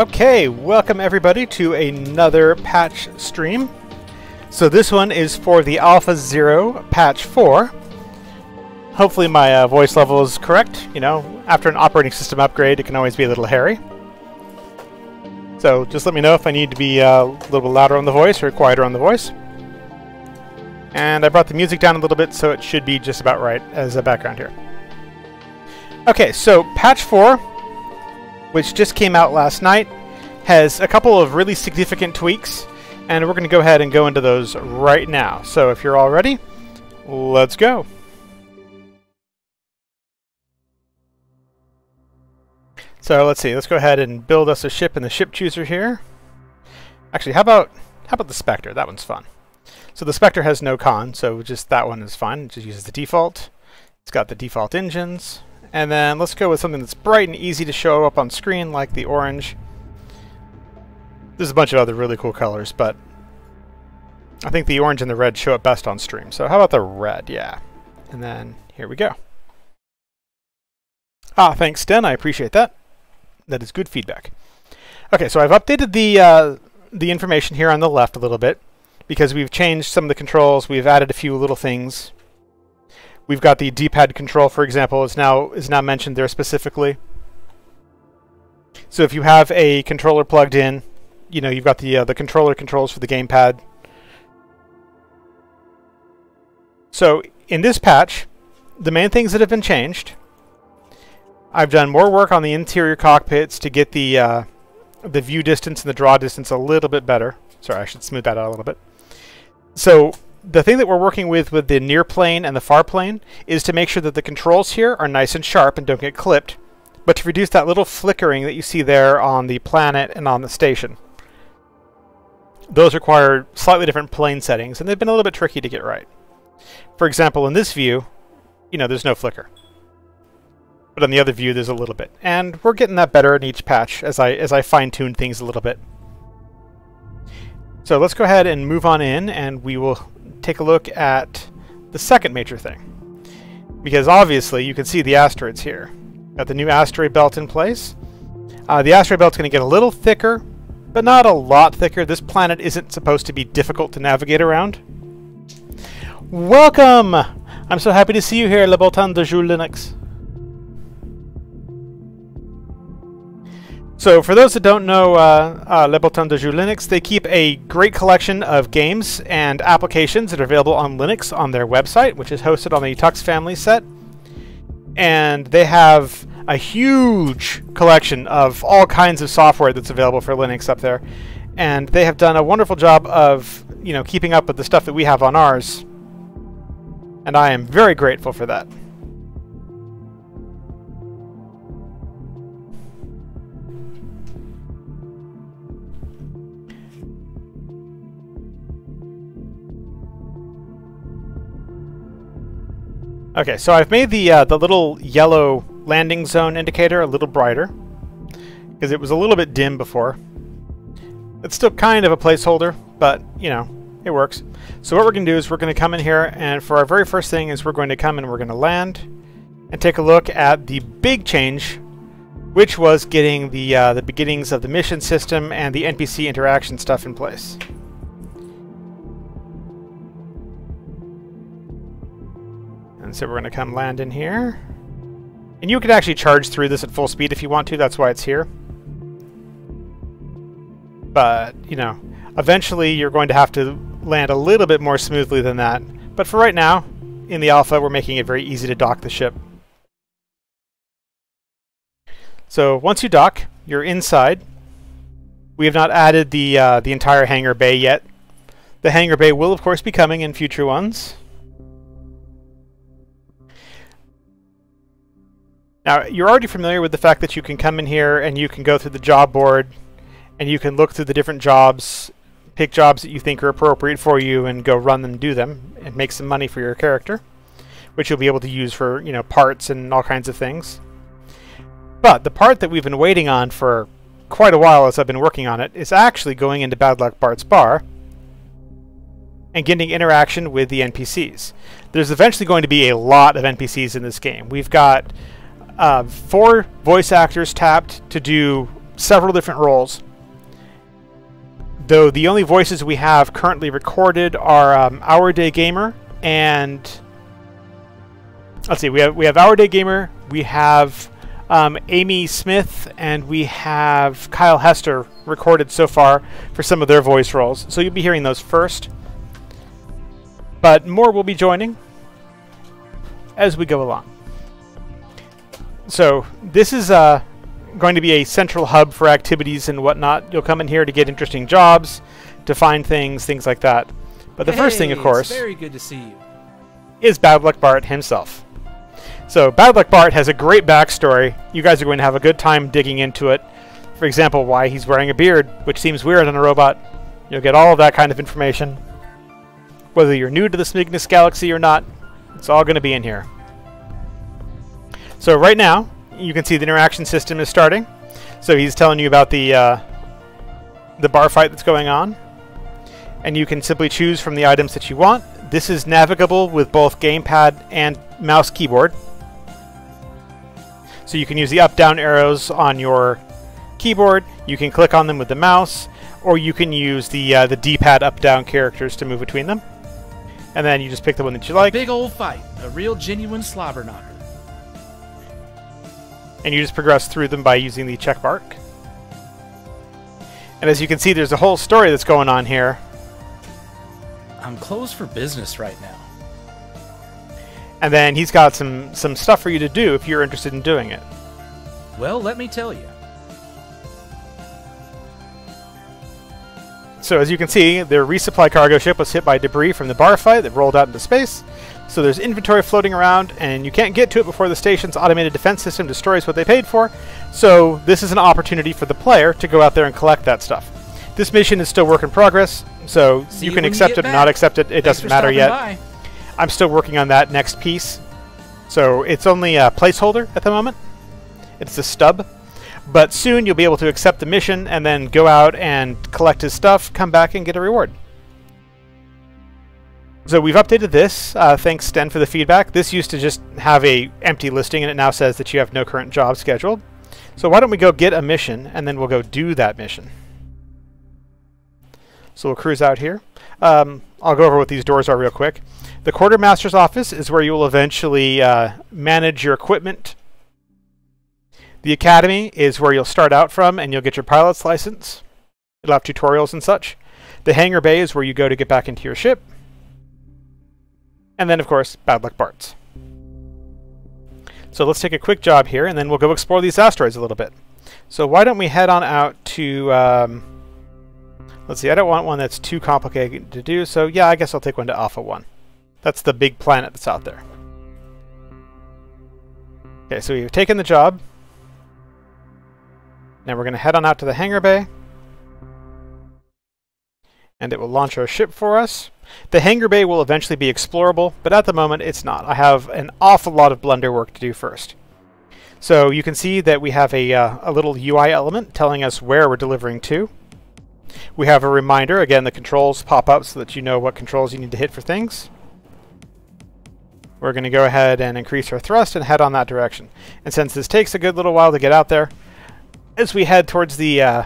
Okay, welcome everybody to another patch stream. So this one is for the Alpha Zero patch 4. Hopefully my uh, voice level is correct. You know, after an operating system upgrade, it can always be a little hairy. So just let me know if I need to be uh, a little bit louder on the voice or quieter on the voice. And I brought the music down a little bit, so it should be just about right as a background here. Okay, so patch 4 which just came out last night, has a couple of really significant tweaks, and we're going to go ahead and go into those right now. So if you're all ready, let's go. So let's see, let's go ahead and build us a ship in the ship chooser here. Actually, how about how about the Spectre? That one's fun. So the Spectre has no con, so just that one is fine. It just uses the default. It's got the default engines. And then let's go with something that's bright and easy to show up on screen, like the orange. There's a bunch of other really cool colors, but I think the orange and the red show up best on stream. So how about the red? Yeah. And then here we go. Ah, thanks, Sten. I appreciate that. That is good feedback. Okay, so I've updated the uh, the information here on the left a little bit because we've changed some of the controls. We've added a few little things We've got the D-pad control, for example, is now is now mentioned there specifically. So if you have a controller plugged in, you know you've got the uh, the controller controls for the gamepad. So in this patch, the main things that have been changed. I've done more work on the interior cockpits to get the uh, the view distance and the draw distance a little bit better. Sorry, I should smooth that out a little bit. So the thing that we're working with with the near plane and the far plane is to make sure that the controls here are nice and sharp and don't get clipped, but to reduce that little flickering that you see there on the planet and on the station. Those require slightly different plane settings, and they've been a little bit tricky to get right. For example, in this view, you know, there's no flicker. But on the other view, there's a little bit. And we're getting that better in each patch as I, as I fine-tune things a little bit. So let's go ahead and move on in, and we will take a look at the second major thing. Because obviously you can see the asteroids here. Got the new asteroid belt in place. Uh, the asteroid belt's going to get a little thicker, but not a lot thicker. This planet isn't supposed to be difficult to navigate around. Welcome! I'm so happy to see you here, Le de Joule Linux. So for those that don't know uh, uh, Le Bottin des Jeux Linux, they keep a great collection of games and applications that are available on Linux on their website, which is hosted on the TuxFamily set. And they have a huge collection of all kinds of software that's available for Linux up there. And they have done a wonderful job of, you know, keeping up with the stuff that we have on ours. And I am very grateful for that. Okay, so I've made the uh, the little yellow landing zone indicator a little brighter because it was a little bit dim before. It's still kind of a placeholder, but you know, it works. So what we're going to do is we're going to come in here and for our very first thing is we're going to come and we're going to land and take a look at the big change which was getting the uh, the beginnings of the mission system and the NPC interaction stuff in place. And so we're going to come land in here. And you can actually charge through this at full speed if you want to, that's why it's here. But, you know, eventually you're going to have to land a little bit more smoothly than that. But for right now, in the alpha, we're making it very easy to dock the ship. So once you dock, you're inside. We have not added the, uh, the entire hangar bay yet. The hangar bay will, of course, be coming in future ones. Now, you're already familiar with the fact that you can come in here and you can go through the job board and you can look through the different jobs, pick jobs that you think are appropriate for you and go run them, do them, and make some money for your character, which you'll be able to use for, you know, parts and all kinds of things. But the part that we've been waiting on for quite a while as I've been working on it is actually going into Bad Luck Bart's bar and getting interaction with the NPCs. There's eventually going to be a lot of NPCs in this game. We've got uh, four voice actors tapped to do several different roles. Though the only voices we have currently recorded are um, Our Day Gamer and let's see, we have we have Our Day Gamer, we have um, Amy Smith, and we have Kyle Hester recorded so far for some of their voice roles. So you'll be hearing those first. But more will be joining as we go along. So this is uh, going to be a central hub for activities and whatnot. You'll come in here to get interesting jobs, to find things, things like that. But the hey, first thing, of course, very good to see you. is Bad Luck Bart himself. So Bad Luck Bart has a great backstory. You guys are going to have a good time digging into it. For example, why he's wearing a beard, which seems weird on a robot. You'll get all of that kind of information. Whether you're new to the Smignus Galaxy or not, it's all going to be in here. So right now, you can see the interaction system is starting. So he's telling you about the uh, the bar fight that's going on. And you can simply choose from the items that you want. This is navigable with both gamepad and mouse keyboard. So you can use the up-down arrows on your keyboard, you can click on them with the mouse, or you can use the uh, the D-pad up-down characters to move between them. And then you just pick the one that you like. Big old fight, a real genuine slobber knocker. And you just progress through them by using the check mark. And as you can see, there's a whole story that's going on here. I'm closed for business right now. And then he's got some, some stuff for you to do if you're interested in doing it. Well, let me tell you. So as you can see, their resupply cargo ship was hit by debris from the bar fight that rolled out into space. So there's inventory floating around, and you can't get to it before the station's automated defense system destroys what they paid for. So this is an opportunity for the player to go out there and collect that stuff. This mission is still work in progress, so See you can accept it or not accept it. It Thanks doesn't matter yet. by. I'm still working on that next piece. So it's only a placeholder at the moment. It's a stub. But soon you'll be able to accept the mission and then go out and collect his stuff, come back and get a reward. So we've updated this. Uh, thanks, Sten, for the feedback. This used to just have a empty listing, and it now says that you have no current job scheduled. So why don't we go get a mission, and then we'll go do that mission. So we'll cruise out here. Um, I'll go over what these doors are real quick. The quartermaster's office is where you will eventually uh, manage your equipment. The academy is where you'll start out from and you'll get your pilot's license. It'll have tutorials and such. The hangar bay is where you go to get back into your ship. And then, of course, Bad Luck Bart's. So let's take a quick job here and then we'll go explore these asteroids a little bit. So why don't we head on out to... Um, let's see, I don't want one that's too complicated to do, so yeah, I guess I'll take one to Alpha 1. That's the big planet that's out there. Okay, so we've taken the job. Now we're going to head on out to the hangar bay. And it will launch our ship for us. The hangar bay will eventually be explorable, but at the moment it's not. I have an awful lot of Blender work to do first. So you can see that we have a, uh, a little UI element telling us where we're delivering to. We have a reminder, again the controls pop up so that you know what controls you need to hit for things. We're going to go ahead and increase our thrust and head on that direction. And since this takes a good little while to get out there, as we head towards the uh,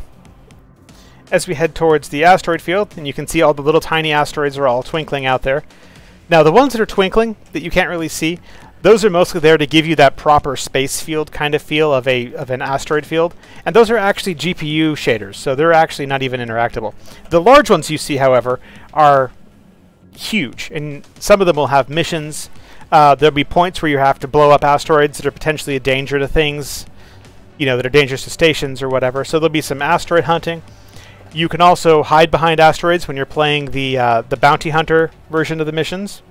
as we head towards the asteroid field, and you can see all the little tiny asteroids are all twinkling out there. Now the ones that are twinkling that you can't really see, those are mostly there to give you that proper space field kind of feel of a of an asteroid field, and those are actually GPU shaders, so they're actually not even interactable. The large ones you see, however, are huge, and some of them will have missions. Uh, there'll be points where you have to blow up asteroids that are potentially a danger to things, you know, that are dangerous to stations or whatever. So there'll be some asteroid hunting. You can also hide behind asteroids when you're playing the uh, the bounty hunter version of the missions.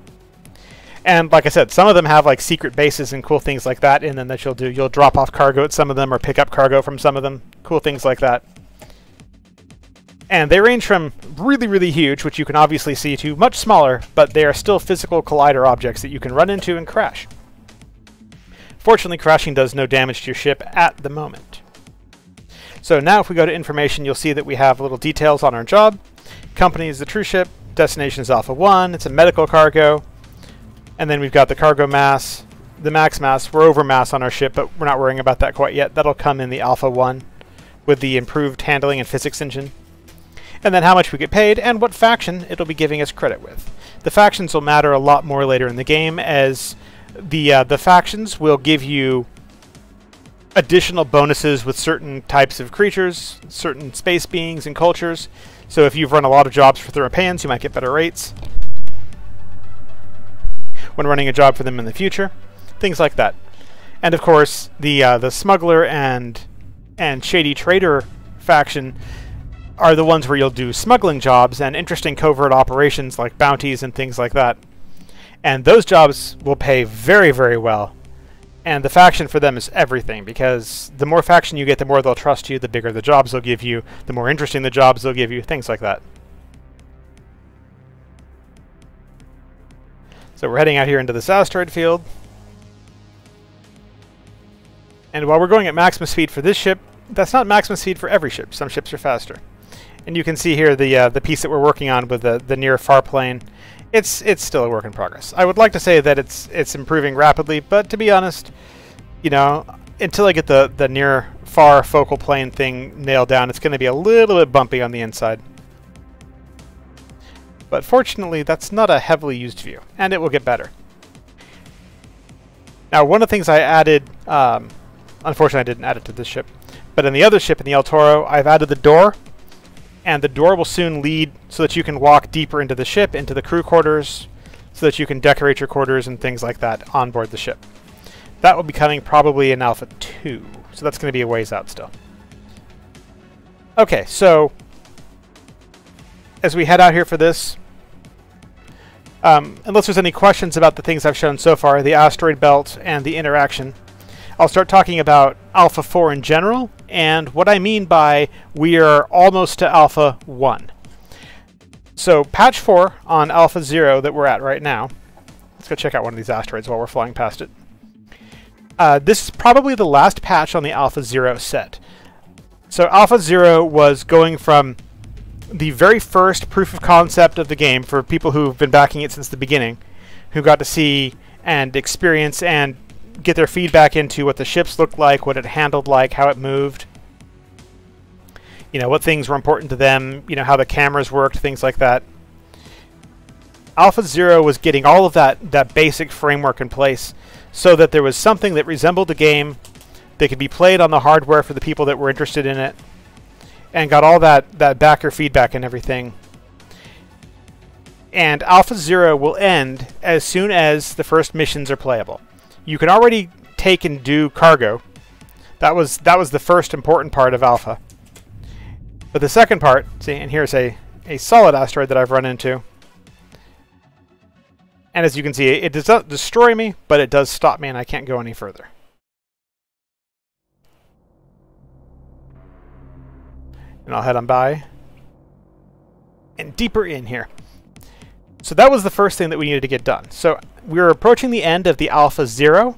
And like I said, some of them have like secret bases and cool things like that in them that you'll do. You'll drop off cargo at some of them or pick up cargo from some of them. Cool things like that. And they range from really, really huge, which you can obviously see, to much smaller, but they are still physical collider objects that you can run into and crash. Fortunately, crashing does no damage to your ship at the moment. So now if we go to information, you'll see that we have little details on our job. Company is the true ship, destination is Alpha 1, it's a medical cargo, and then we've got the cargo mass, the max mass. We're over mass on our ship, but we're not worrying about that quite yet. That'll come in the Alpha 1 with the improved handling and physics engine. And then how much we get paid, and what faction it'll be giving us credit with. The factions will matter a lot more later in the game, as the uh, the factions will give you additional bonuses with certain types of creatures, certain space beings and cultures. So if you've run a lot of jobs for Thermopans, you might get better rates when running a job for them in the future. Things like that. And of course, the uh, the smuggler and and shady trader faction are the ones where you'll do smuggling jobs and interesting covert operations like bounties and things like that. And those jobs will pay very, very well and the faction for them is everything because the more faction you get, the more they'll trust you, the bigger the jobs they'll give you, the more interesting the jobs they'll give you, things like that. So we're heading out here into this asteroid field. And while we're going at maximum speed for this ship, that's not maximum speed for every ship. Some ships are faster. And you can see here the uh, the piece that we're working on with the, the near far plane it's it's still a work in progress. I would like to say that it's it's improving rapidly, but to be honest, you know, until I get the the near far focal plane thing nailed down, it's going to be a little bit bumpy on the inside. But fortunately, that's not a heavily used view, and it will get better. Now, one of the things I added, um, unfortunately I didn't add it to this ship, but in the other ship, in the El Toro, I've added the door and the door will soon lead so that you can walk deeper into the ship, into the crew quarters, so that you can decorate your quarters and things like that on board the ship. That will be coming probably in Alpha 2, so that's going to be a ways out still. Okay, so as we head out here for this, um, unless there's any questions about the things I've shown so far, the asteroid belt and the interaction, I'll start talking about Alpha 4 in general, and what I mean by we are almost to Alpha 1. So patch 4 on Alpha 0 that we're at right now, let's go check out one of these asteroids while we're flying past it. Uh, this is probably the last patch on the Alpha 0 set. So Alpha 0 was going from the very first proof of concept of the game for people who've been backing it since the beginning, who got to see and experience and get their feedback into what the ships looked like, what it handled like, how it moved. You know, what things were important to them, you know, how the cameras worked, things like that. Alpha Zero was getting all of that, that basic framework in place so that there was something that resembled the game that could be played on the hardware for the people that were interested in it and got all that, that backer feedback and everything. And Alpha Zero will end as soon as the first missions are playable you can already take and do cargo. That was that was the first important part of Alpha. But the second part, see, and here's a, a solid asteroid that I've run into. And as you can see, it does not destroy me, but it does stop me and I can't go any further. And I'll head on by. And deeper in here. So that was the first thing that we needed to get done. So we're approaching the end of the Alpha Zero,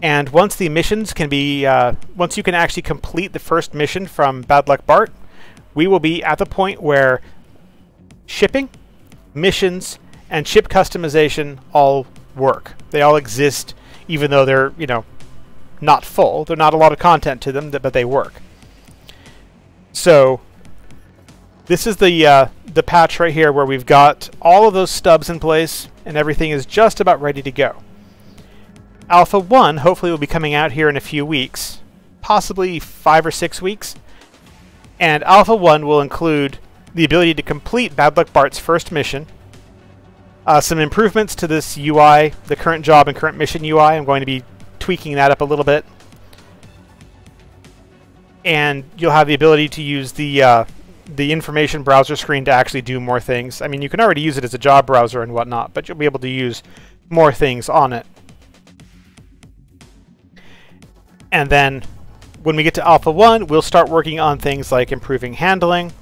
and once the missions can be, uh, once you can actually complete the first mission from Bad Luck Bart, we will be at the point where shipping, missions, and ship customization all work. They all exist, even though they're, you know, not full. They're not a lot of content to them, but they work. So this is the uh, the patch right here where we've got all of those stubs in place and everything is just about ready to go. Alpha 1 hopefully will be coming out here in a few weeks, possibly five or six weeks. And Alpha 1 will include the ability to complete Bad Luck Bart's first mission, uh, some improvements to this UI, the current job and current mission UI. I'm going to be tweaking that up a little bit. And you'll have the ability to use the uh, the information browser screen to actually do more things. I mean, you can already use it as a job browser and whatnot, but you'll be able to use more things on it. And then when we get to Alpha 1, we'll start working on things like improving handling,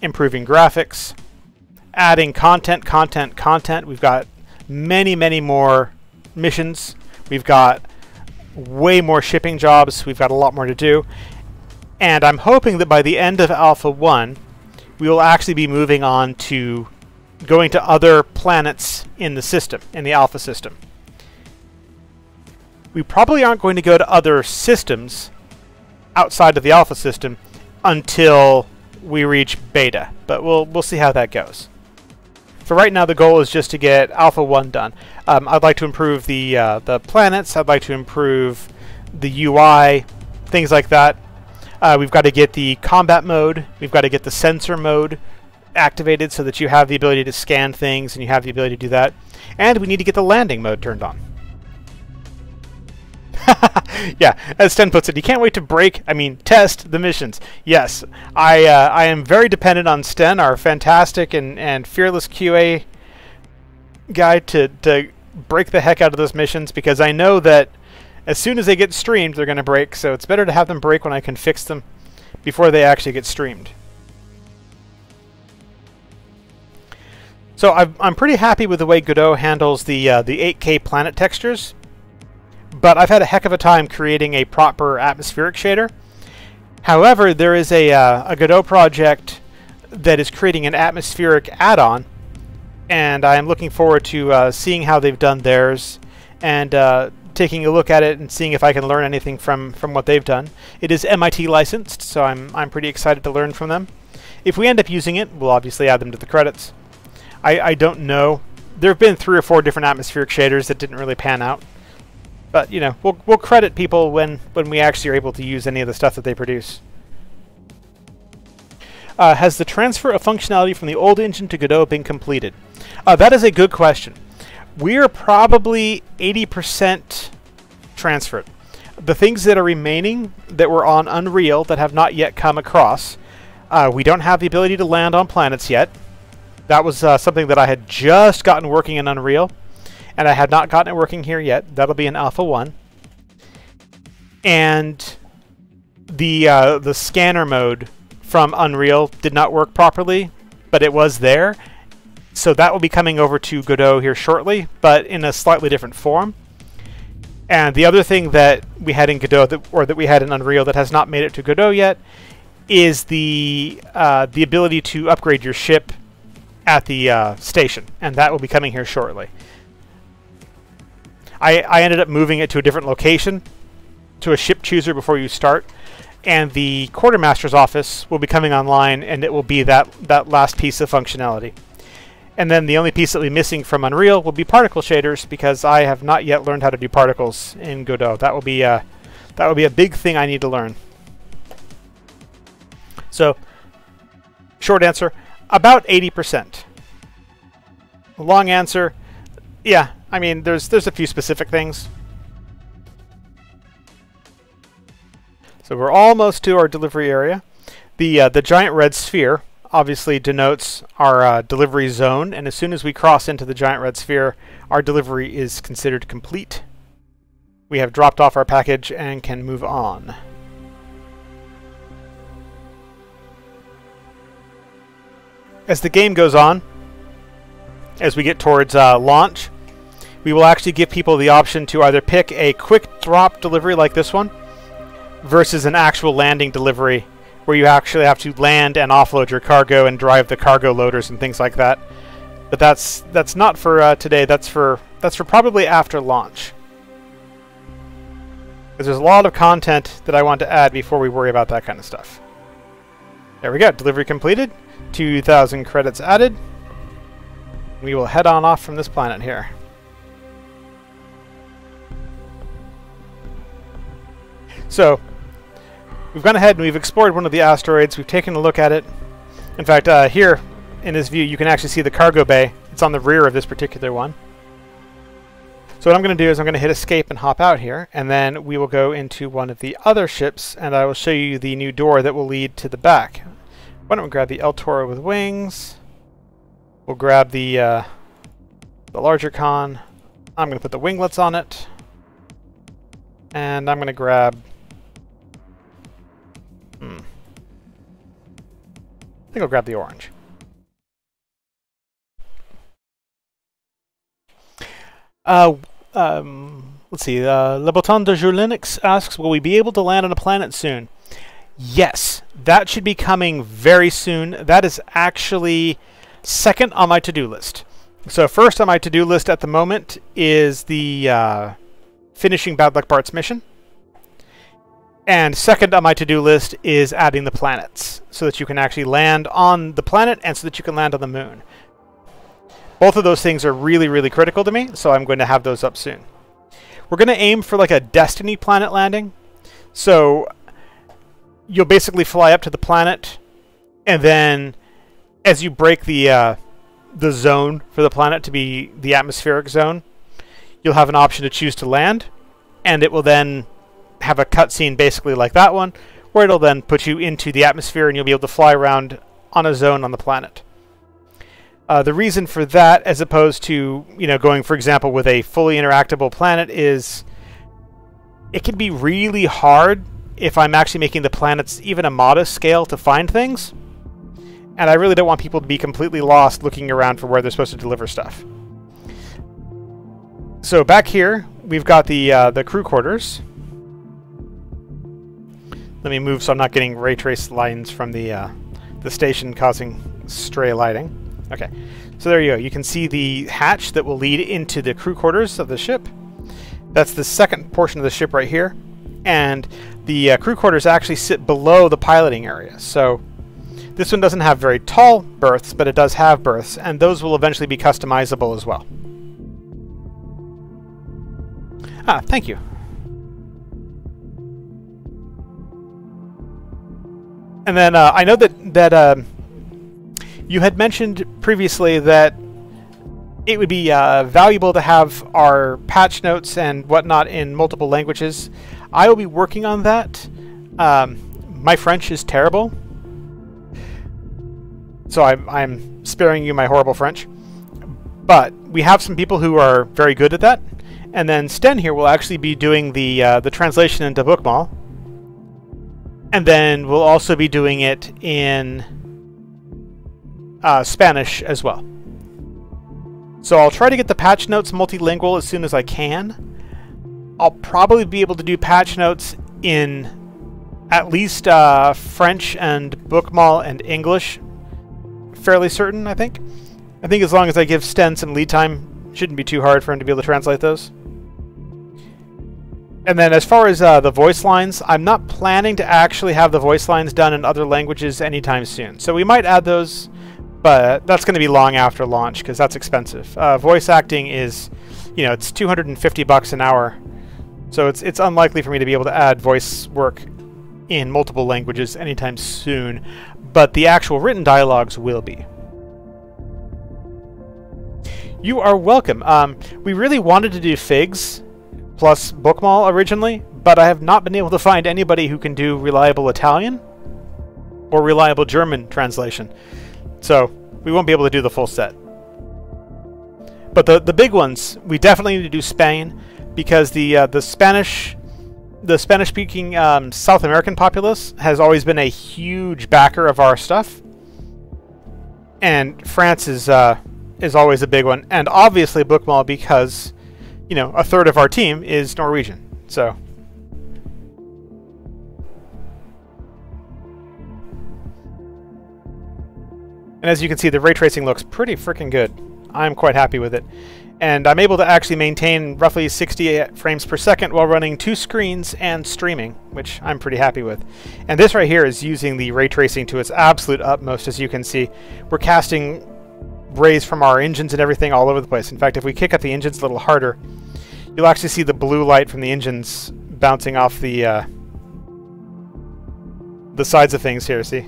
improving graphics, adding content, content, content. We've got many, many more missions. We've got way more shipping jobs. We've got a lot more to do. And I'm hoping that by the end of Alpha 1, we will actually be moving on to going to other planets in the system, in the Alpha system. We probably aren't going to go to other systems outside of the Alpha system until we reach beta, but we'll we'll see how that goes. For right now, the goal is just to get Alpha 1 done. Um, I'd like to improve the, uh, the planets, I'd like to improve the UI, things like that. Uh, we've got to get the combat mode, we've got to get the sensor mode activated so that you have the ability to scan things and you have the ability to do that. And we need to get the landing mode turned on. yeah, as Sten puts it, you can't wait to break, I mean, test the missions. Yes, I uh, I am very dependent on Sten, our fantastic and, and fearless QA guy, to, to break the heck out of those missions because I know that as soon as they get streamed, they're going to break, so it's better to have them break when I can fix them before they actually get streamed. So i am pretty happy with the way Godot handles the uh, the 8K planet textures but I've had a heck of a time creating a proper atmospheric shader. However, there is a, uh, a Godot project that is creating an atmospheric add-on, and I am looking forward to uh, seeing how they've done theirs and uh, taking a look at it and seeing if I can learn anything from, from what they've done. It is MIT licensed, so I'm, I'm pretty excited to learn from them. If we end up using it, we'll obviously add them to the credits. I, I don't know. There have been three or four different atmospheric shaders that didn't really pan out. But, you know, we'll, we'll credit people when, when we actually are able to use any of the stuff that they produce. Uh, has the transfer of functionality from the old engine to Godot been completed? Uh, that is a good question. We're probably 80% transferred. The things that are remaining that were on Unreal that have not yet come across, uh, we don't have the ability to land on planets yet. That was uh, something that I had just gotten working in Unreal and I had not gotten it working here yet. That'll be in Alpha 1. And the, uh, the scanner mode from Unreal did not work properly, but it was there. So that will be coming over to Godot here shortly, but in a slightly different form. And the other thing that we had in Godot, that, or that we had in Unreal that has not made it to Godot yet, is the uh, the ability to upgrade your ship at the uh, station, and that will be coming here shortly. I, I ended up moving it to a different location, to a ship chooser before you start, and the quartermaster's office will be coming online, and it will be that, that last piece of functionality. And then the only piece that will be missing from Unreal will be particle shaders, because I have not yet learned how to do particles in Godot. That will be a, that will be a big thing I need to learn. So, short answer, about 80%. Long answer, yeah, I mean, there's there's a few specific things. So we're almost to our delivery area. The uh, the giant red sphere obviously denotes our uh, delivery zone, and as soon as we cross into the giant red sphere, our delivery is considered complete. We have dropped off our package and can move on. As the game goes on, as we get towards uh, launch, we will actually give people the option to either pick a quick drop delivery like this one versus an actual landing delivery where you actually have to land and offload your cargo and drive the cargo loaders and things like that. But that's that's not for uh, today. That's for that's for probably after launch. Because there's a lot of content that I want to add before we worry about that kind of stuff. There we go. Delivery completed. 2,000 credits added. We will head on off from this planet here. So, we've gone ahead and we've explored one of the asteroids. We've taken a look at it. In fact, uh, here in this view, you can actually see the cargo bay. It's on the rear of this particular one. So what I'm going to do is I'm going to hit escape and hop out here, and then we will go into one of the other ships, and I will show you the new door that will lead to the back. Why don't we grab the El Toro with wings? We'll grab the, uh, the larger con. I'm going to put the winglets on it. And I'm going to grab Hmm. I think I'll grab the orange. Uh, um, let's see. Uh, Le de Jour Linux asks, will we be able to land on a planet soon? Yes, that should be coming very soon. That is actually second on my to-do list. So first on my to-do list at the moment is the uh, finishing Bad Luck Bart's mission. And second on my to-do list is adding the planets, so that you can actually land on the planet and so that you can land on the moon. Both of those things are really, really critical to me, so I'm going to have those up soon. We're going to aim for like a Destiny planet landing. So you'll basically fly up to the planet, and then as you break the uh, the zone for the planet to be the atmospheric zone, you'll have an option to choose to land, and it will then have a cutscene basically like that one, where it'll then put you into the atmosphere and you'll be able to fly around on a zone on the planet. Uh, the reason for that, as opposed to you know going, for example, with a fully interactable planet, is it can be really hard if I'm actually making the planets even a modest scale to find things. And I really don't want people to be completely lost looking around for where they're supposed to deliver stuff. So back here, we've got the uh, the crew quarters. Let me move so I'm not getting ray trace lines from the, uh, the station causing stray lighting. Okay, so there you go. You can see the hatch that will lead into the crew quarters of the ship. That's the second portion of the ship right here. And the uh, crew quarters actually sit below the piloting area. So this one doesn't have very tall berths, but it does have berths, and those will eventually be customizable as well. Ah, thank you. And then uh, I know that that um, you had mentioned previously that it would be uh, valuable to have our patch notes and whatnot in multiple languages. I will be working on that. Um, my French is terrible, so I'm, I'm sparing you my horrible French. But we have some people who are very good at that, and then Sten here will actually be doing the uh, the translation into Bokmål and then we'll also be doing it in uh, Spanish as well. So I'll try to get the patch notes multilingual as soon as I can. I'll probably be able to do patch notes in at least uh, French and Bokmål and English. Fairly certain, I think. I think as long as I give Sten some lead time, shouldn't be too hard for him to be able to translate those. And then as far as uh, the voice lines, I'm not planning to actually have the voice lines done in other languages anytime soon. So we might add those, but that's going to be long after launch because that's expensive. Uh, voice acting is, you know, it's 250 bucks an hour. So it's, it's unlikely for me to be able to add voice work in multiple languages anytime soon, but the actual written dialogues will be. You are welcome. Um, we really wanted to do FIGS plus Bokmål originally, but I have not been able to find anybody who can do reliable Italian or reliable German translation. So we won't be able to do the full set. But the the big ones, we definitely need to do Spain because the uh, the Spanish the Spanish speaking um, South American populace has always been a huge backer of our stuff, and France is uh, is always a big one, and obviously Bokmål because you know, a third of our team is Norwegian. So. And as you can see, the ray tracing looks pretty freaking good. I'm quite happy with it. And I'm able to actually maintain roughly 60 frames per second while running two screens and streaming, which I'm pretty happy with. And this right here is using the ray tracing to its absolute utmost, as you can see. We're casting rays from our engines and everything all over the place. In fact, if we kick up the engines a little harder, You'll actually see the blue light from the engines bouncing off the uh, the sides of things here, see?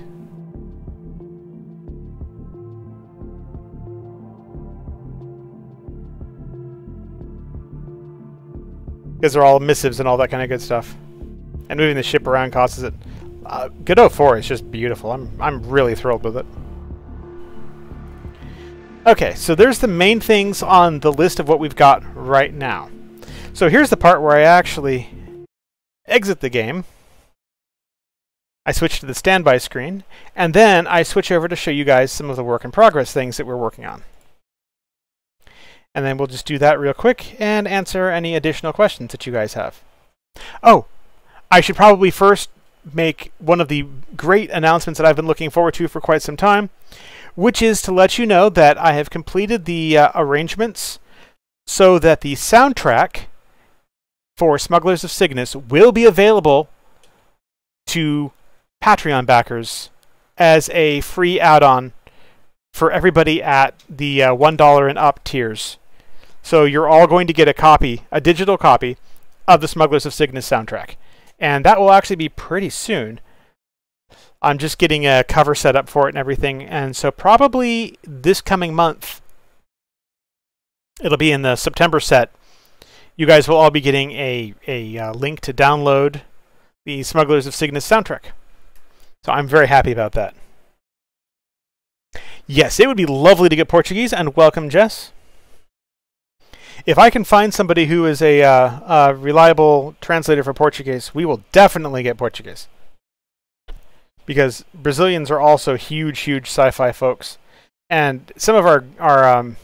Because they're all emissives and all that kind of good stuff. And moving the ship around causes it. Uh, Godot 4 is just beautiful. I'm, I'm really thrilled with it. Okay, so there's the main things on the list of what we've got right now. So here's the part where I actually exit the game. I switch to the standby screen, and then I switch over to show you guys some of the work in progress things that we're working on. And then we'll just do that real quick and answer any additional questions that you guys have. Oh, I should probably first make one of the great announcements that I've been looking forward to for quite some time, which is to let you know that I have completed the uh, arrangements so that the soundtrack for Smugglers of Cygnus will be available to Patreon backers as a free add-on for everybody at the uh, $1 and up tiers. So you're all going to get a copy, a digital copy, of the Smugglers of Cygnus soundtrack. And that will actually be pretty soon. I'm just getting a cover set up for it and everything. And so probably this coming month, it'll be in the September set. You guys will all be getting a, a uh, link to download the Smugglers of Cygnus soundtrack. So I'm very happy about that. Yes, it would be lovely to get Portuguese, and welcome, Jess. If I can find somebody who is a, uh, a reliable translator for Portuguese, we will definitely get Portuguese. Because Brazilians are also huge, huge sci-fi folks, and some of our our um,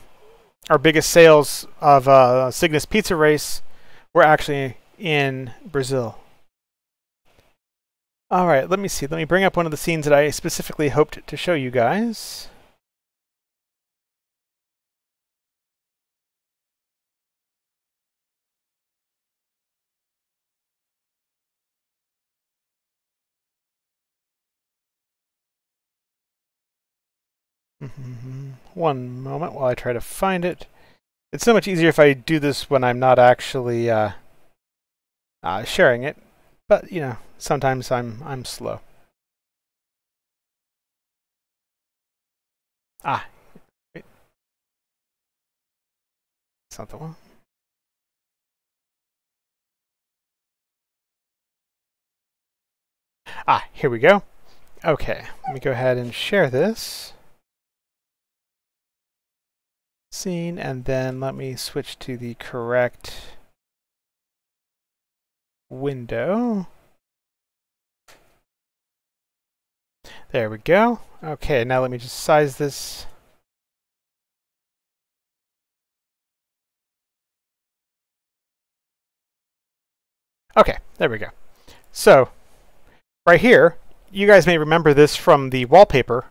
our biggest sales of uh, Cygnus Pizza Race were actually in Brazil. All right, let me see. Let me bring up one of the scenes that I specifically hoped to show you guys. One moment while I try to find it. It's so much easier if I do this when I'm not actually uh, uh, sharing it, but you know, sometimes I'm I'm slow. Ah, wait. It's not the one. Ah, here we go. Okay, let me go ahead and share this scene, and then let me switch to the correct window. There we go. Okay, now let me just size this. Okay, there we go. So, right here, you guys may remember this from the wallpaper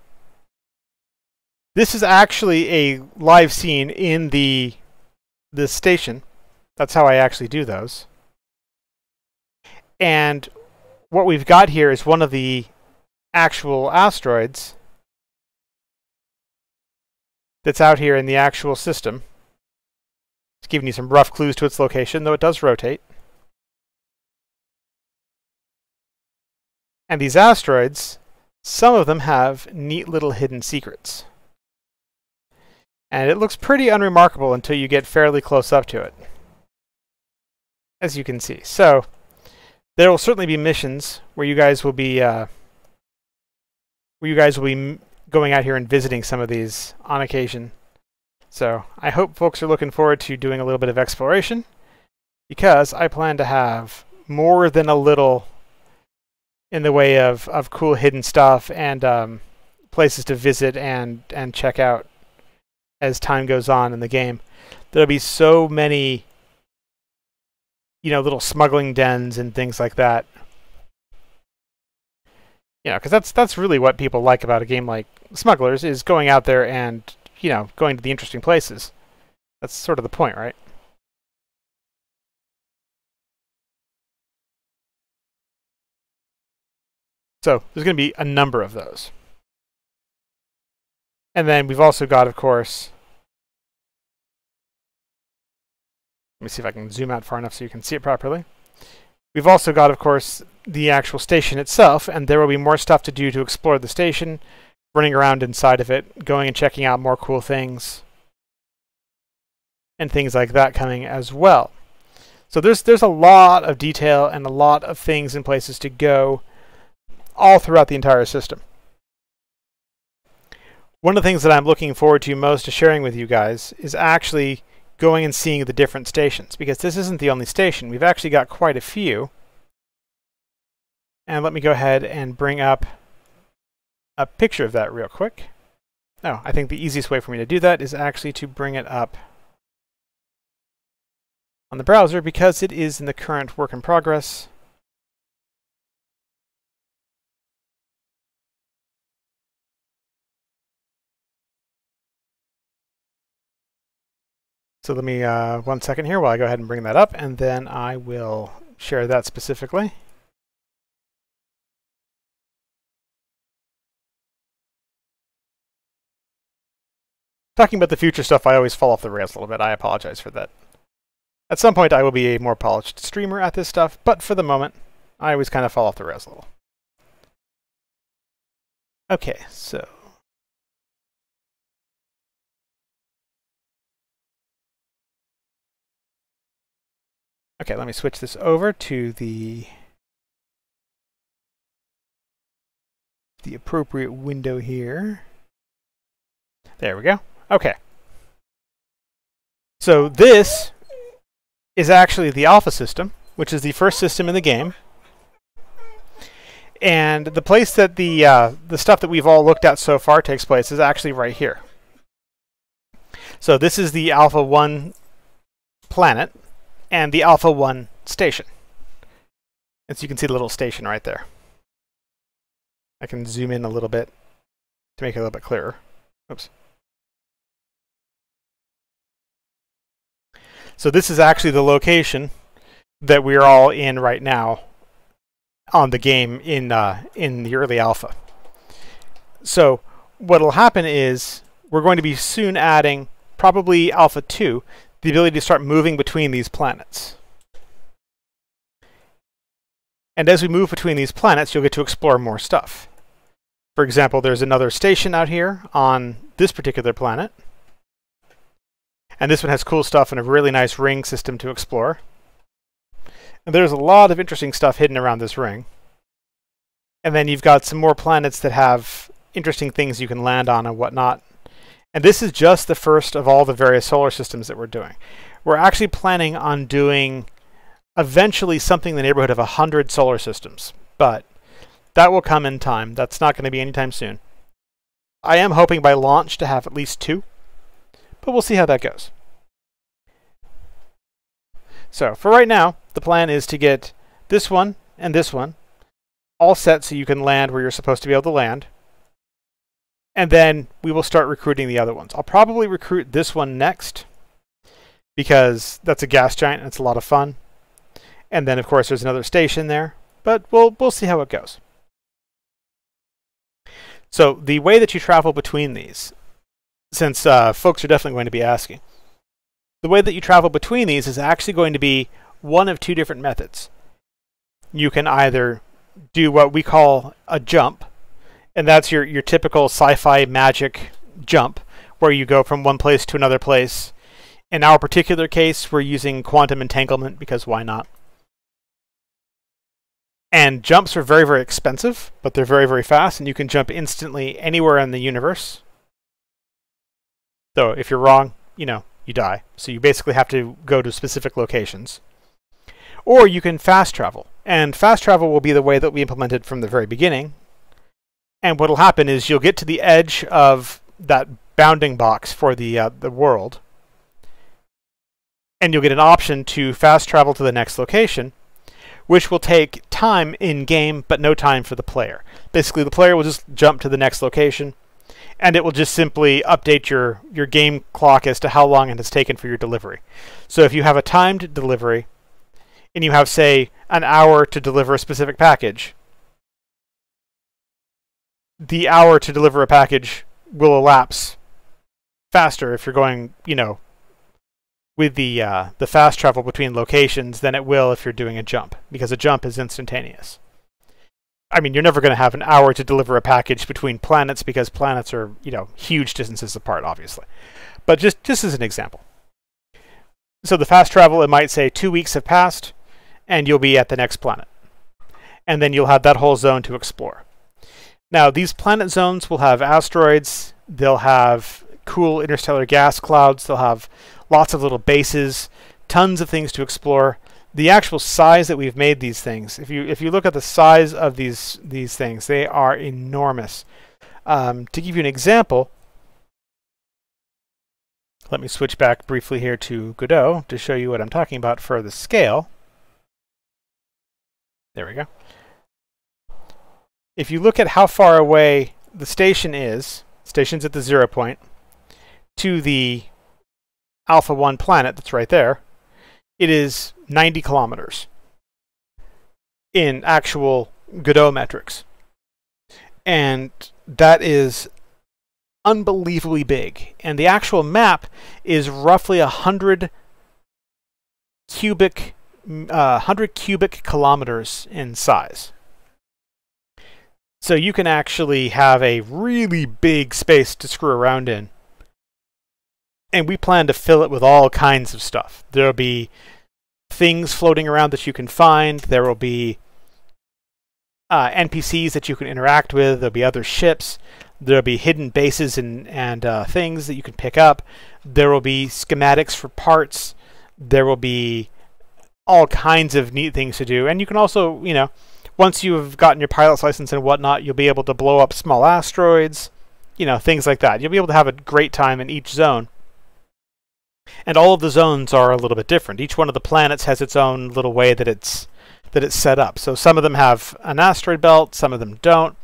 this is actually a live scene in the the station. That's how I actually do those. And what we've got here is one of the actual asteroids that's out here in the actual system. It's giving you some rough clues to its location, though it does rotate. And these asteroids, some of them have neat little hidden secrets. And it looks pretty unremarkable until you get fairly close up to it. As you can see. So, there will certainly be missions where you guys will be, uh, where you guys will be going out here and visiting some of these on occasion. So, I hope folks are looking forward to doing a little bit of exploration, because I plan to have more than a little in the way of, of cool hidden stuff and um, places to visit and, and check out as time goes on in the game. There'll be so many, you know, little smuggling dens and things like that. You know, because that's that's really what people like about a game like Smugglers is going out there and you know going to the interesting places. That's sort of the point, right? So there's going to be a number of those. And then we've also got, of course, let me see if I can zoom out far enough so you can see it properly. We've also got, of course, the actual station itself, and there will be more stuff to do to explore the station, running around inside of it, going and checking out more cool things, and things like that coming as well. So there's there's a lot of detail and a lot of things and places to go all throughout the entire system. One of the things that I'm looking forward to most to sharing with you guys is actually going and seeing the different stations, because this isn't the only station. We've actually got quite a few. And let me go ahead and bring up a picture of that real quick. Oh, I think the easiest way for me to do that is actually to bring it up on the browser because it is in the current work in progress. So let me uh, one second here while I go ahead and bring that up, and then I will share that specifically. Talking about the future stuff, I always fall off the rails a little bit. I apologize for that. At some point, I will be a more polished streamer at this stuff, but for the moment, I always kind of fall off the rails a little. Okay, so Okay, let me switch this over to the the appropriate window here. There we go. Okay. So this is actually the alpha system, which is the first system in the game. And the place that the uh, the stuff that we've all looked at so far takes place is actually right here. So this is the Alpha 1 planet and the Alpha 1 station. And so you can see the little station right there. I can zoom in a little bit to make it a little bit clearer. Oops. So this is actually the location that we're all in right now on the game in uh, in the early alpha. So what'll happen is we're going to be soon adding probably alpha 2 the ability to start moving between these planets. And as we move between these planets, you'll get to explore more stuff. For example, there's another station out here on this particular planet. And this one has cool stuff and a really nice ring system to explore. And there's a lot of interesting stuff hidden around this ring. And then you've got some more planets that have interesting things you can land on and whatnot. And this is just the first of all the various solar systems that we're doing. We're actually planning on doing eventually something in the neighborhood of 100 solar systems. But that will come in time. That's not going to be anytime soon. I am hoping by launch to have at least two, but we'll see how that goes. So for right now, the plan is to get this one and this one all set so you can land where you're supposed to be able to land. And then we will start recruiting the other ones. I'll probably recruit this one next because that's a gas giant and it's a lot of fun. And then of course there's another station there, but we'll we'll see how it goes. So the way that you travel between these, since uh, folks are definitely going to be asking, the way that you travel between these is actually going to be one of two different methods. You can either do what we call a jump, and that's your, your typical sci-fi magic jump, where you go from one place to another place. In our particular case, we're using quantum entanglement because why not? And jumps are very, very expensive, but they're very, very fast, and you can jump instantly anywhere in the universe. So if you're wrong, you know, you die. So you basically have to go to specific locations. Or you can fast travel. And fast travel will be the way that we implemented from the very beginning. And what will happen is you'll get to the edge of that bounding box for the, uh, the world. And you'll get an option to fast travel to the next location which will take time in game, but no time for the player. Basically, the player will just jump to the next location, and it will just simply update your, your game clock as to how long it has taken for your delivery. So if you have a timed delivery, and you have, say, an hour to deliver a specific package, the hour to deliver a package will elapse faster if you're going, you know, with the uh, the fast travel between locations than it will if you're doing a jump, because a jump is instantaneous. I mean, you're never going to have an hour to deliver a package between planets because planets are, you know, huge distances apart, obviously. But just just as an example. So the fast travel, it might say two weeks have passed, and you'll be at the next planet, and then you'll have that whole zone to explore. Now, these planet zones will have asteroids. They'll have cool interstellar gas clouds. They'll have lots of little bases, tons of things to explore. The actual size that we've made these things, if you if you look at the size of these these things, they are enormous. Um, to give you an example, let me switch back briefly here to Godot to show you what I'm talking about for the scale. There we go. If you look at how far away the station is, station's at the zero point, to the Alpha 1 planet that's right there, it is 90 kilometers in actual Godot metrics. And that is unbelievably big, and the actual map is roughly a hundred cubic, uh, hundred cubic kilometers in size. So you can actually have a really big space to screw around in. And we plan to fill it with all kinds of stuff. There'll be things floating around that you can find. There will be uh, NPCs that you can interact with. There'll be other ships. There'll be hidden bases and, and uh, things that you can pick up. There will be schematics for parts. There will be all kinds of neat things to do. And you can also, you know, once you've gotten your pilot's license and whatnot, you'll be able to blow up small asteroids, you know, things like that. You'll be able to have a great time in each zone. And all of the zones are a little bit different. Each one of the planets has its own little way that it's that it's set up. So some of them have an asteroid belt, some of them don't.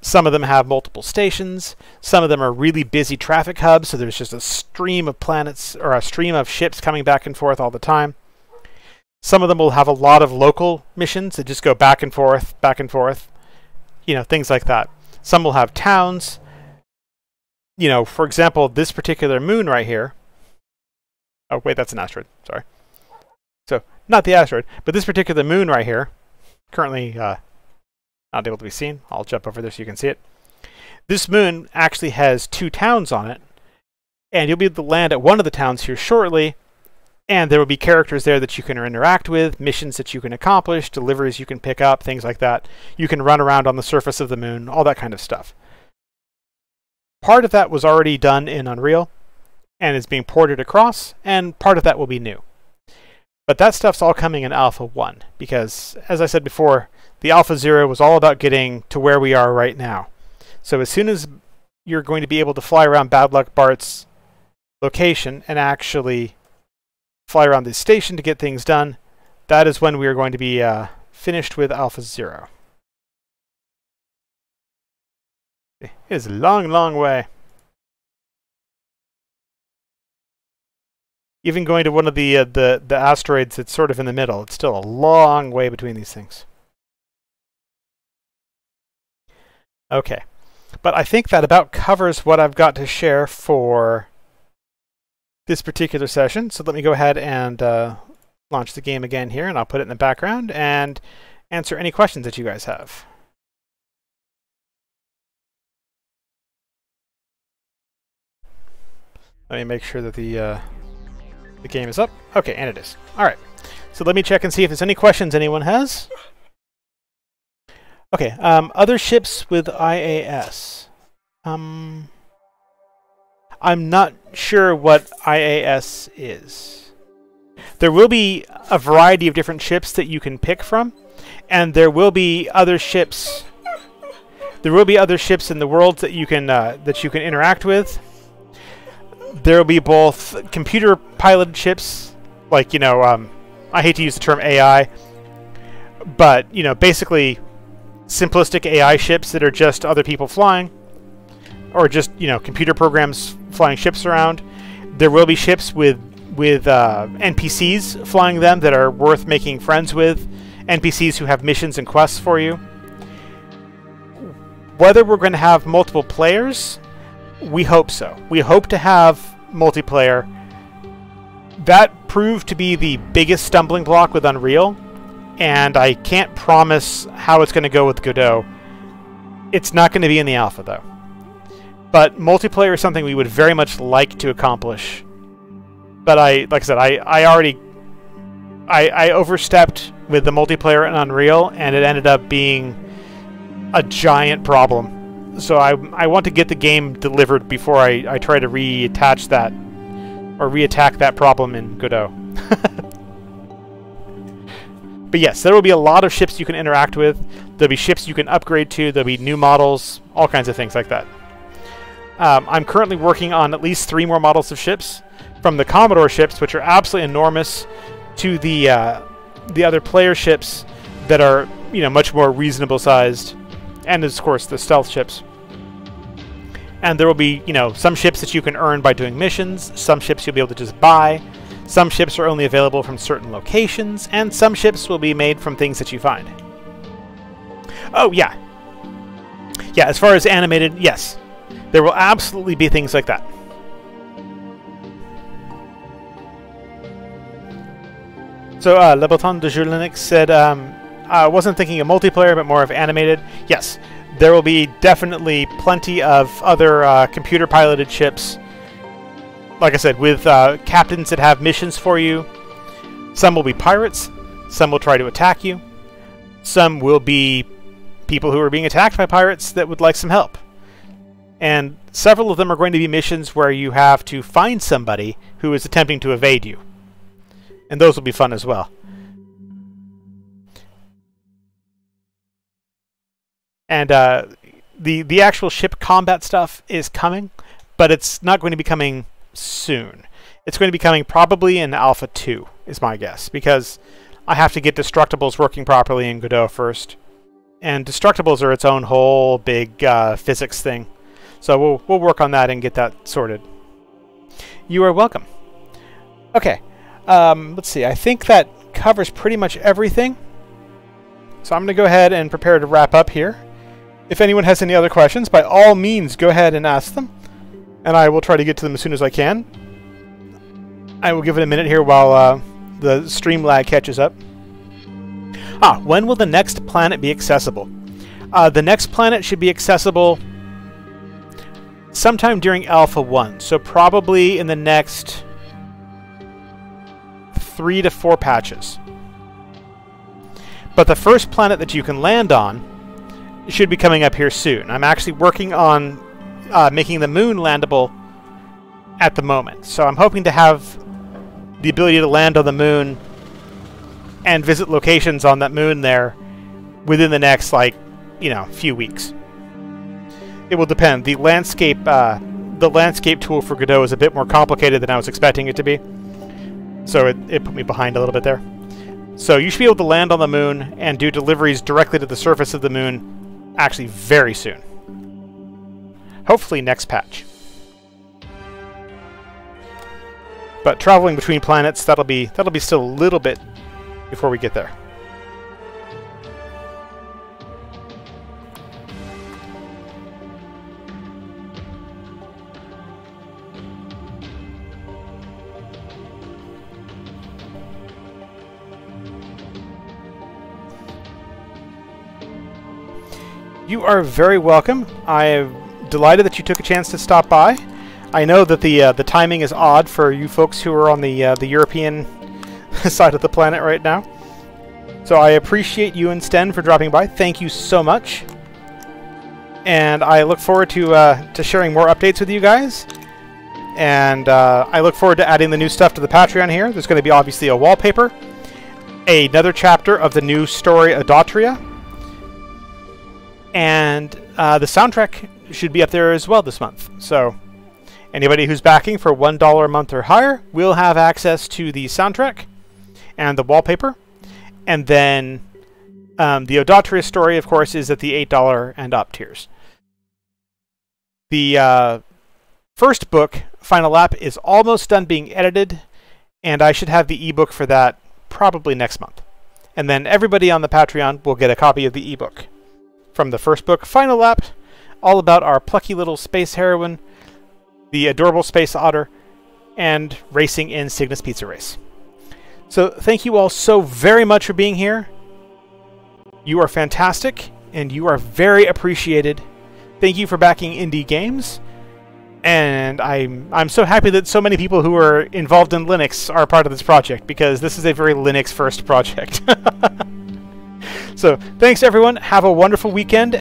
Some of them have multiple stations. Some of them are really busy traffic hubs, so there's just a stream of planets or a stream of ships coming back and forth all the time. Some of them will have a lot of local missions that just go back and forth, back and forth, you know, things like that. Some will have towns. You know, for example, this particular moon right here. Oh, wait, that's an asteroid. Sorry. So, not the asteroid, but this particular moon right here, currently uh, not able to be seen. I'll jump over there so you can see it. This moon actually has two towns on it, and you'll be able to land at one of the towns here shortly, and there will be characters there that you can interact with, missions that you can accomplish, deliveries you can pick up, things like that. You can run around on the surface of the moon, all that kind of stuff. Part of that was already done in Unreal and is being ported across, and part of that will be new. But that stuff's all coming in Alpha 1, because, as I said before, the Alpha 0 was all about getting to where we are right now. So as soon as you're going to be able to fly around Bad Luck Bart's location and actually fly around this station to get things done, that is when we are going to be uh, finished with Alpha Zero. It is a long, long way. Even going to one of the, uh, the, the asteroids that's sort of in the middle, it's still a long way between these things. Okay. But I think that about covers what I've got to share for this particular session. So let me go ahead and uh, launch the game again here, and I'll put it in the background and answer any questions that you guys have. Let me make sure that the uh, the game is up. Okay, and it is. All right. So let me check and see if there's any questions anyone has. Okay, um, other ships with IAS. Um, I'm not sure what IAS is. There will be a variety of different ships that you can pick from, and there will be other ships. There will be other ships in the world that you can uh, that you can interact with. There will be both computer piloted ships, like you know, um, I hate to use the term AI, but you know, basically simplistic AI ships that are just other people flying, or just you know computer programs flying ships around. There will be ships with with uh, NPCs flying them that are worth making friends with, NPCs who have missions and quests for you. Whether we're going to have multiple players, we hope so. We hope to have multiplayer. That proved to be the biggest stumbling block with Unreal, and I can't promise how it's going to go with Godot. It's not going to be in the alpha, though. But multiplayer is something we would very much like to accomplish. But I, like I said, I, I already, I, I overstepped with the multiplayer in Unreal, and it ended up being a giant problem. So I, I want to get the game delivered before I, I try to reattach that, or reattack that problem in Godot. but yes, there will be a lot of ships you can interact with. There'll be ships you can upgrade to. There'll be new models, all kinds of things like that. Um, I'm currently working on at least three more models of ships, from the Commodore ships, which are absolutely enormous, to the uh, the other player ships that are you know much more reasonable sized, and of course the stealth ships. And there will be you know some ships that you can earn by doing missions, some ships you'll be able to just buy, some ships are only available from certain locations, and some ships will be made from things that you find. Oh yeah, yeah. As far as animated, yes, There will absolutely be things like that. So, uh, Le Bottin des Jeux Linux said, um, I wasn't thinking of multiplayer, but more of animated. Yes, there will be definitely plenty of other uh, computer piloted ships. Like I said, with uh, captains that have missions for you. Some will be pirates, some will try to attack you, some will be people who are being attacked by pirates that would like some help. And several of them are going to be missions where you have to find somebody who is attempting to evade you. And those will be fun as well. And uh, the the actual ship combat stuff is coming, but it's not going to be coming soon. It's going to be coming probably in Alpha 2, is my guess, because I have to get Destructibles working properly in Godot first. And Destructibles are its own whole big uh, physics thing. So we'll, we'll work on that and get that sorted. You are welcome. Okay, um, let's see. I think that covers pretty much everything. So I'm going to go ahead and prepare to wrap up here. If anyone has any other questions, by all means, go ahead and ask them. And I will try to get to them as soon as I can. I will give it a minute here while uh, the stream lag catches up. Ah, when will the next planet be accessible? Uh, the next planet should be accessible sometime during Alpha 1, so probably in the next three to four patches. But the first planet that you can land on should be coming up here soon. I'm actually working on uh, making the moon landable at the moment. So I'm hoping to have the ability to land on the moon and visit locations on that moon there within the next, like, you know, few weeks. It will depend. The landscape, uh, the landscape tool for Godot is a bit more complicated than I was expecting it to be. So it, it put me behind a little bit there. So you should be able to land on the moon and do deliveries directly to the surface of the moon actually very soon. Hopefully next patch. But traveling between planets, that'll be that'll be still a little bit before we get there. You are very welcome. I am delighted that you took a chance to stop by. I know that the uh, the timing is odd for you folks who are on the uh, the European side of the planet right now. So I appreciate you and Sten for dropping by. Thank you so much. And I look forward to uh, to sharing more updates with you guys. And uh, I look forward to adding the new stuff to the Patreon here. There's going to be obviously a wallpaper, another chapter of the new story Audotria, and uh, the soundtrack should be up there as well this month. So anybody who's backing for $1 a month or higher will have access to the soundtrack and the wallpaper. And then um, the Audotria story, of course, is at the $8 and up tiers. The uh, first book, Final Lap, is almost done being edited, and I should have the ebook for that probably next month. And then everybody on the Patreon will get a copy of the ebook from the first book, Final Lap, all about our plucky little space heroine, the adorable space otter, and racing in Cygnus Pizza Race. So thank you all so very much for being here. You are fantastic, and you are very appreciated. Thank you for backing indie games. And I'm I'm so happy that so many people who are involved in Linux are part of this project because this is a very Linux first project. So thanks everyone. Have a wonderful weekend,